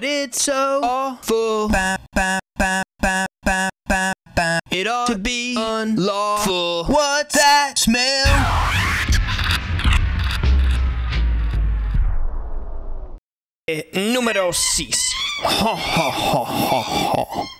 but it's so awful. It ought to be unlawful. What's that smell? Eh, Número 6. Ha ha ha ha ha.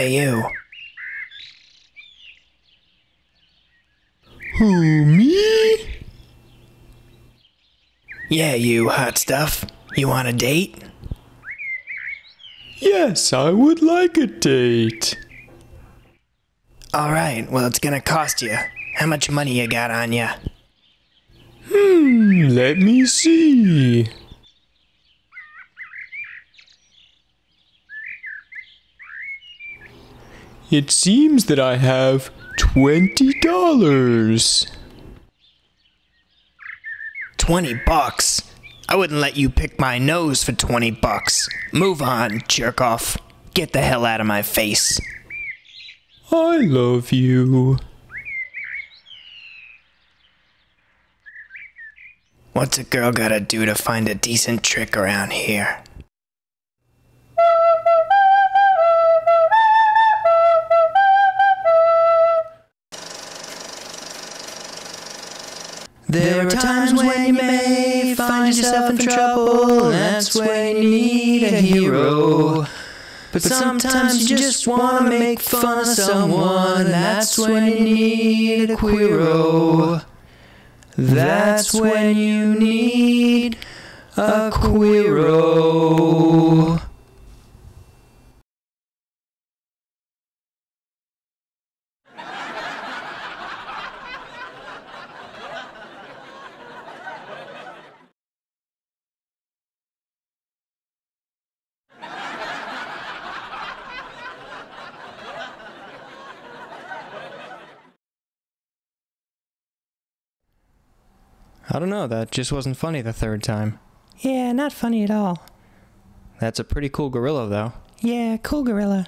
Hey, you. Who, me? Yeah, you hot stuff. You want a date? Yes, I would like a date. Alright, well, it's gonna cost you. How much money you got on ya? Hmm, let me see. It seems that I have $20. 20 bucks? I wouldn't let you pick my nose for 20 bucks. Move on, jerk off. Get the hell out of my face. I love you. What's a girl gotta do to find a decent trick around here? But sometimes you just wanna make fun of someone, that's when you need a queero. That's when you need a queero. I don't know, that just wasn't funny the third time. Yeah, not funny at all. That's a pretty cool gorilla, though. Yeah, cool gorilla.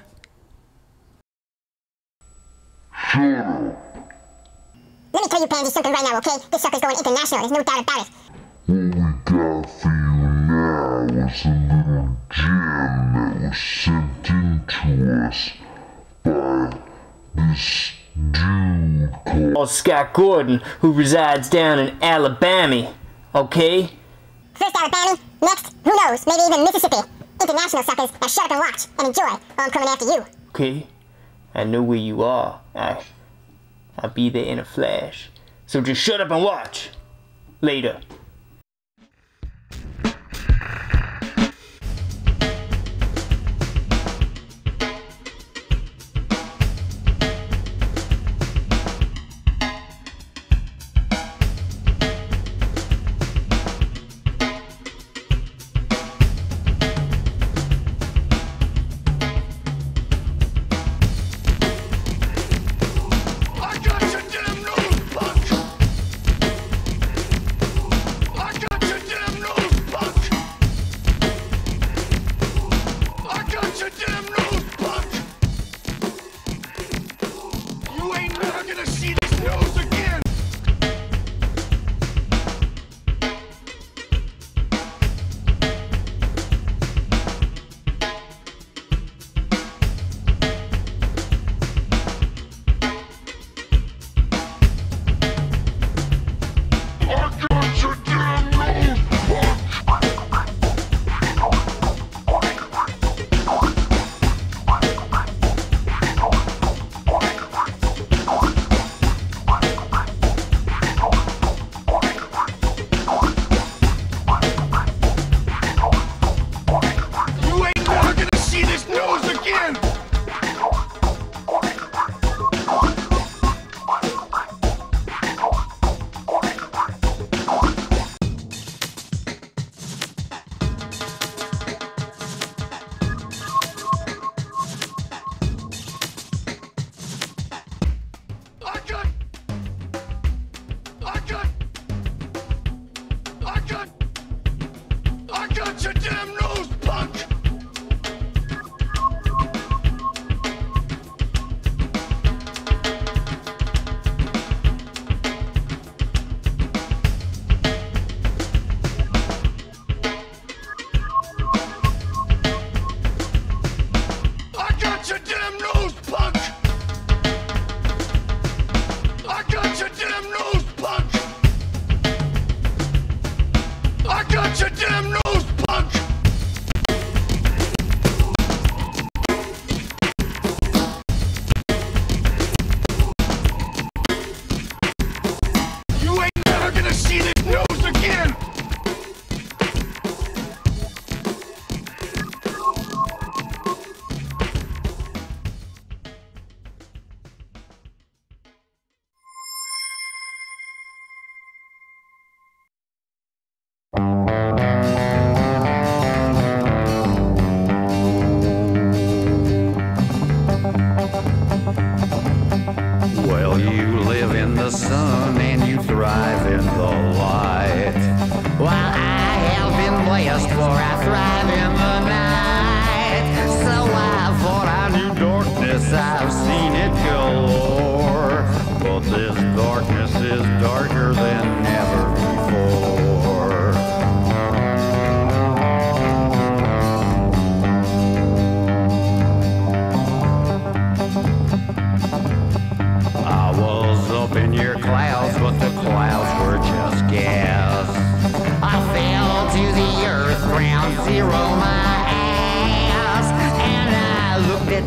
Hmm. Let me tell you, Pansy, something right now, okay? This sucker's going international. There's no doubt about it. What we got for you now is a little gem that was sent in to us by this dude called called Scott Gordon, who resides down in Alabama. Okay? First Alabama, next, who knows, maybe even Mississippi. International suckers, now shut up and watch and enjoy, or I'm coming after you. Okay? I know where you are. I, I'll be there in a flash. So just shut up and watch. Later.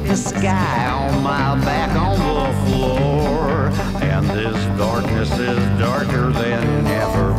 The sky on my back on the floor. And this darkness is darker than ever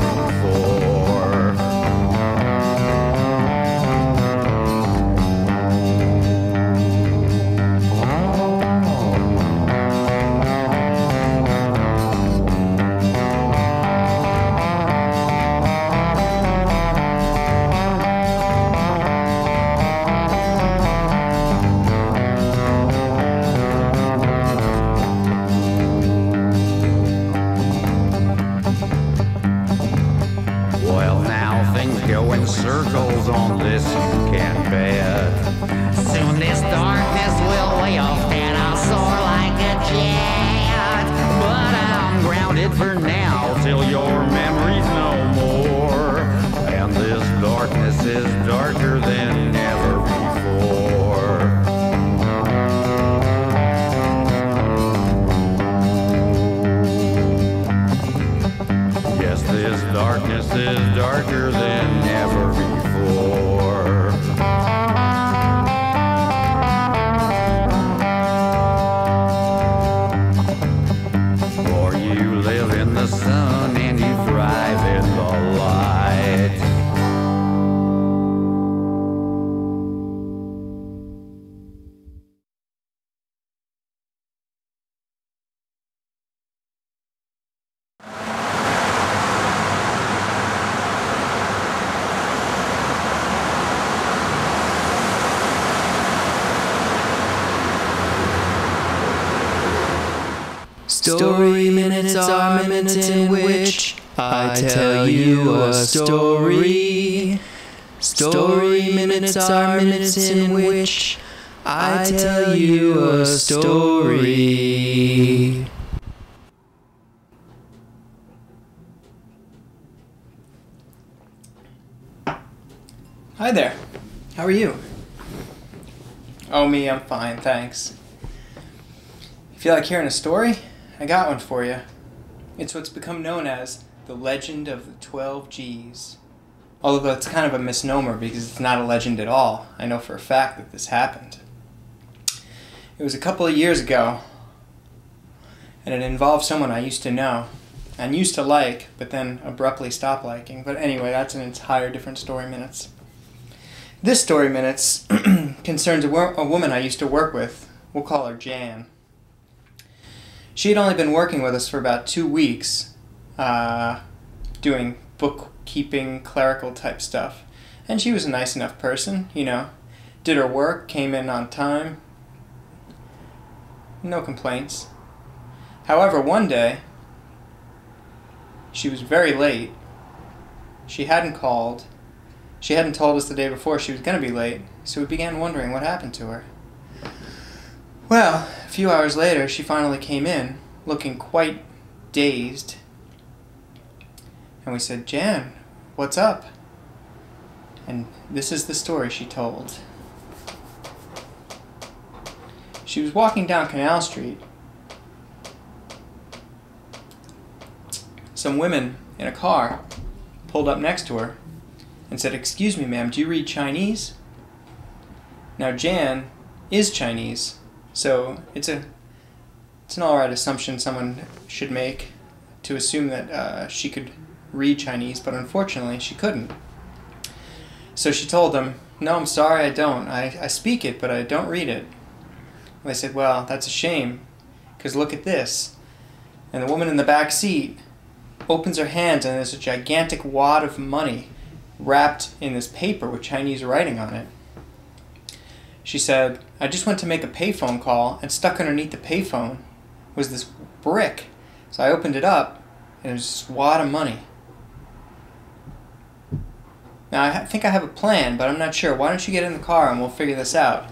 on this, Story minutes are minutes in which I tell you a story. Story minutes are minutes in which I tell you a story. Hi there. How are you? Oh, me, I'm fine, thanks. You feel like hearing a story? I got one for you. It's what's become known as the Legend of the 12 G's. Although it's kind of a misnomer because it's not a legend at all. I know for a fact that this happened. It was a couple of years ago, and it involved someone I used to know and used to like, but then abruptly stopped liking. But anyway, that's an entire different story minutes. This story minutes concerns a, wo- a woman I used to work with. We'll call her Jan. She had only been working with us for about two weeks, uh, doing bookkeeping, clerical type stuff. And she was a nice enough person, you know. Did her work, came in on time. No complaints. However, one day, she was very late. She hadn't called, She hadn't told us the day before she was going to be late, so we began wondering what happened to her. Well, a few hours later, she finally came in, looking quite dazed. And we said, Jan, what's up? And this is the story she told. She was walking down Canal Street. Some women in a car pulled up next to her and said, Excuse me, ma'am, do you read Chinese? Now, Jan is Chinese, so it's a it's an alright assumption someone should make to assume that uh, she could read Chinese, but unfortunately she couldn't. So she told them, No, I'm sorry, I don't. I, I speak it, but I don't read it. And they said, Well, that's a shame, because look at this. And the woman in the back seat opens her hands, and there's a gigantic wad of money wrapped in this paper with Chinese writing on it. She said, I just went to make a payphone call, and stuck underneath the payphone was this brick. So I opened it up, and it was this wad of money. Now, I think I have a plan, but I'm not sure. Why don't you get in the car and we'll figure this out?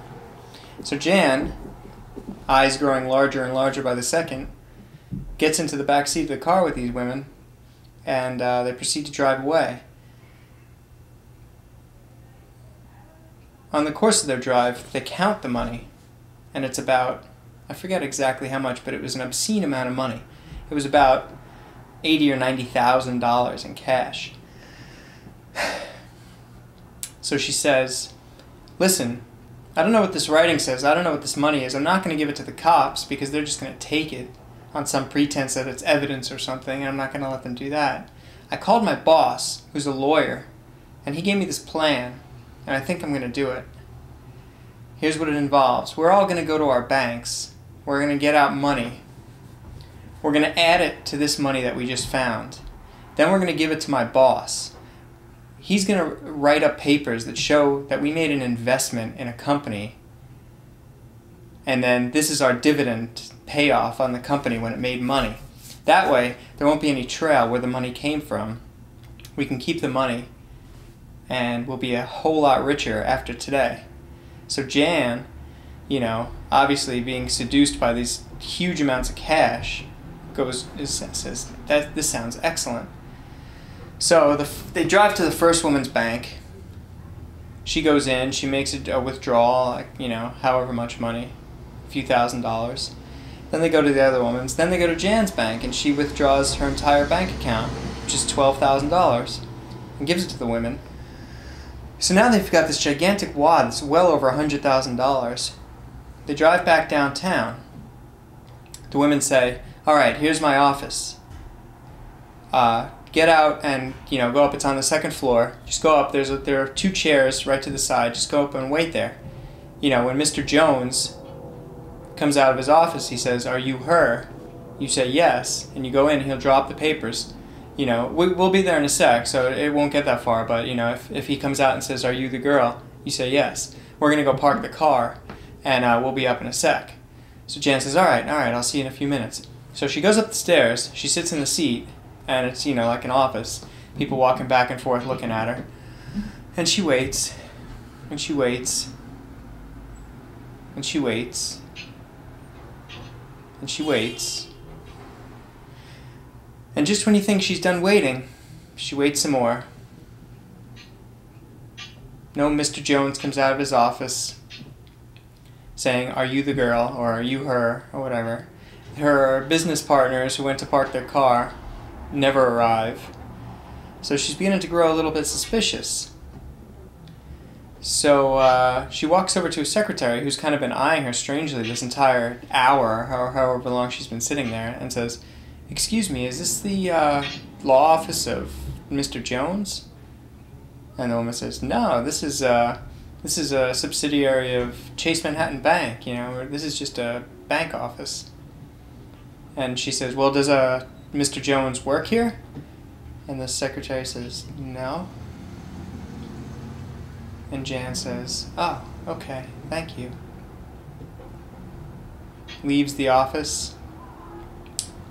So Jan, eyes growing larger and larger by the second, gets into the back seat of the car with these women, and uh, they proceed to drive away. On the course of their drive, they count the money, and it's about, I forget exactly how much, but it was an obscene amount of money. It was about eighty or ninety thousand dollars in cash. So she says, Listen, I don't know what this writing says. I don't know what this money is. I'm not going to give it to the cops because they're just going to take it on some pretense that it's evidence or something, and I'm not going to let them do that. I called my boss, who's a lawyer, and he gave me this plan, and I think I'm going to do it. Here's what it involves. We're all going to go to our banks, we're going to get out money, we're going to add it to this money that we just found. Then we're going to give it to my boss. He's going to write up papers that show that we made an investment in a company. And then this is our dividend payoff on the company when it made money. That way there won't be any trail where the money came from. We can keep the money and we'll be a whole lot richer after today so jan you know obviously being seduced by these huge amounts of cash goes says that this sounds excellent so the, they drive to the first woman's bank. She goes in, she makes a, a withdrawal, like, you know, however much money, a few thousand dollars. Then they go to the other woman's. Then they go to Jan's bank, and she withdraws her entire bank account, which is $12,000, and gives it to the women. So now they've got this gigantic wad that's well over $100,000. They drive back downtown. The women say, All right, here's my office. Uh, get out and you know go up. It's on the second floor. Just go up. There's a, there are two chairs right to the side. Just go up and wait there. You know when Mr. Jones comes out of his office, he says, "Are you her?" You say yes, and you go in. He'll drop the papers. You know we, we'll be there in a sec, so it won't get that far. But you know if if he comes out and says, "Are you the girl?" You say yes. We're gonna go park the car, and uh, we'll be up in a sec. So Jan says, "All right, all right. I'll see you in a few minutes." So she goes up the stairs. She sits in the seat and it's you know like an office people walking back and forth looking at her and she waits and she waits and she waits and she waits and just when you think she's done waiting she waits some more no mr jones comes out of his office saying are you the girl or are you her or whatever her business partners who went to park their car never arrive. So she's beginning to grow a little bit suspicious. So uh, she walks over to a secretary who's kind of been eyeing her strangely this entire hour, however long she's been sitting there, and says, Excuse me, is this the uh, law office of Mr. Jones? And the woman says, No, this is, uh, this is a subsidiary of Chase Manhattan Bank, you know, this is just a bank office. And she says, Well, does a Mr. Jones work here? And the secretary says, No. And Jan says, Oh, okay, thank you. Leaves the office,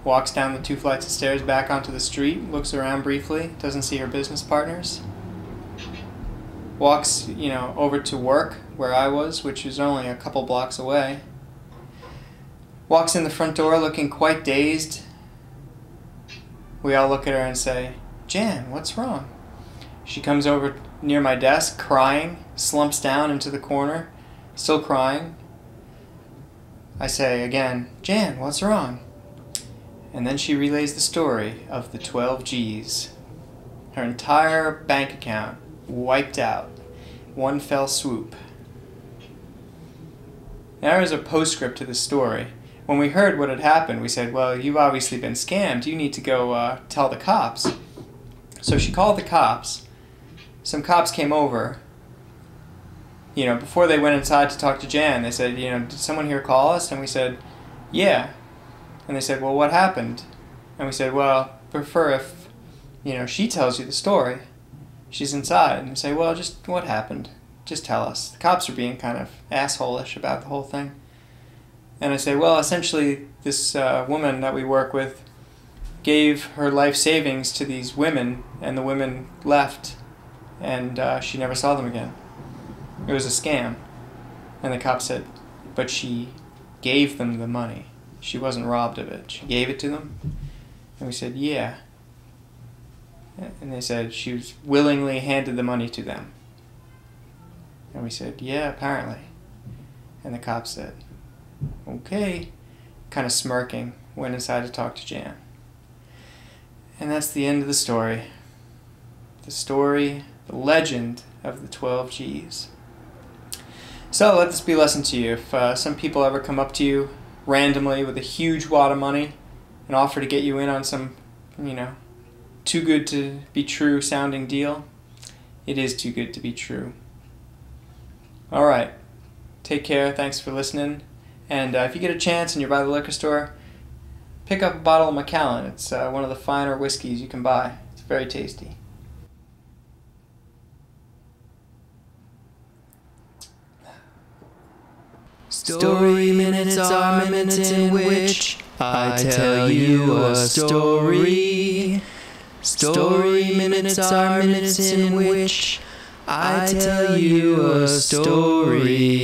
walks down the two flights of stairs back onto the street, looks around briefly, doesn't see her business partners. walks, you know, over to work where I was, which is only a couple blocks away. Walks in the front door looking quite dazed. We all look at her and say, Jan, what's wrong? She comes over near my desk, crying, slumps down into the corner, still crying. I say again, Jan, what's wrong? And then she relays the story of the 12 G's. Her entire bank account wiped out, one fell swoop. There is a postscript to the story. When we heard what had happened, we said, Well, you've obviously been scammed. You need to go uh, tell the cops. So she called the cops. Some cops came over. You know, before they went inside to talk to Jan, they said, You know, did someone here call us? And we said, Yeah. And they said, Well, what happened? And we said, Well, prefer if, you know, she tells you the story. She's inside. And they say, Well, just what happened? Just tell us. The cops are being kind of assholish about the whole thing. And I say, Well, essentially, this uh, woman that we work with gave her life savings to these women, and the women left, and uh, she never saw them again. It was a scam. And the cop said, But she gave them the money. She wasn't robbed of it. She gave it to them. And we said, Yeah. And they said she was willingly handed the money to them. And we said, Yeah, apparently. And the cop said, Okay. Kind of smirking, went inside to talk to Jan. And that's the end of the story. The story, the legend of the 12 G's. So let this be a lesson to you. If uh, some people ever come up to you randomly with a huge wad of money and offer to get you in on some, you know, too good to be true sounding deal, it is too good to be true. All right. Take care. Thanks for listening. And uh, if you get a chance and you're by the liquor store, pick up a bottle of Macallan. It's uh, one of the finer whiskeys you can buy. It's very tasty. Story minutes are minutes in which I tell you a story. Story minutes are minutes in which I tell you a story.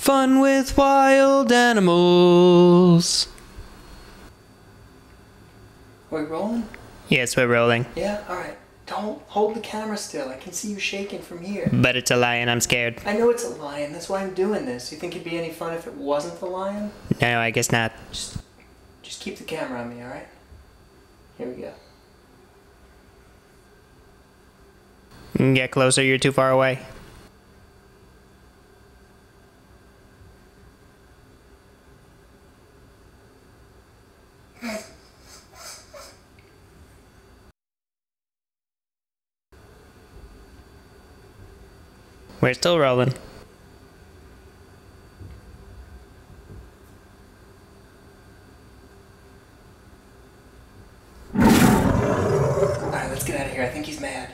Fun with wild animals. We're rolling? Yes, we're rolling. Yeah. All right. Don't hold the camera still. I can see you shaking from here. But it's a lion, I'm scared. I know it's a lion. That's why I'm doing this. You think it'd be any fun if it wasn't the lion? No, I guess not. Just, just keep the camera on me. All right. Here we go. Mm, get closer, you're too far away. We're still rolling. All right. Let's get out of here. I think he's mad.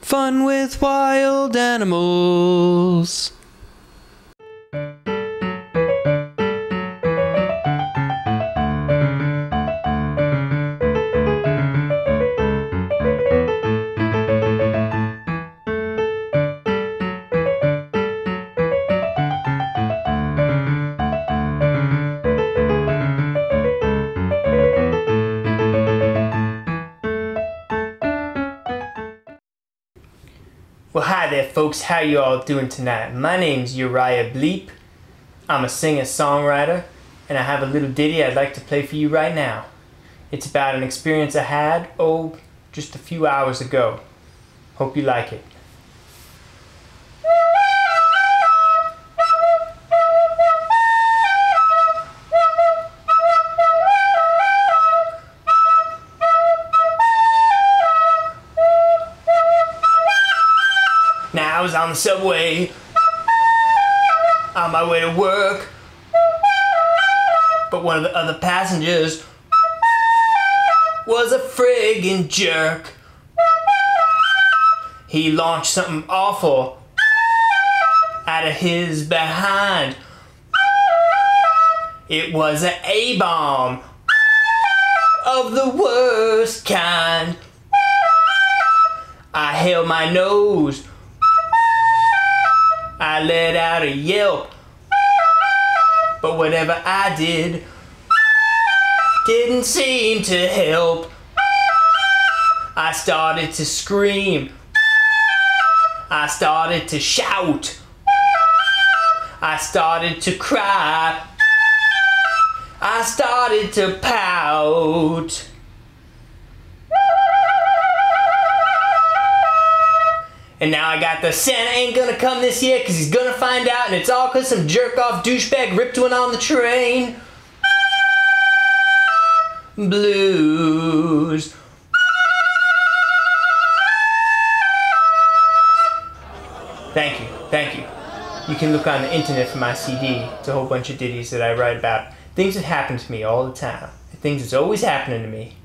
Fun with wild animals. Folks. How you all doing tonight? My name's Uriah Bleep. I'm a singer-songwriter, and I have a little ditty I'd like to play for you right now. It's about an experience I had, oh, just a few hours ago. Hope you like it. Was on the subway on my way to work, but one of the other passengers was a friggin' jerk. He launched something awful out of his behind. It was an A bomb of the worst kind. I held my nose. I let out a yelp. But whatever I did didn't seem to help. I started to scream. I started to shout. I started to cry. I started to pout. And now I got the Santa ain't gonna come this year because he's gonna find out, and it's all because some jerk off douchebag ripped one on the train. Blues. Thank you, thank you. You can look on the internet for my CD. It's a whole bunch of ditties that I write about things that happen to me all the time. Things that's always happening to me.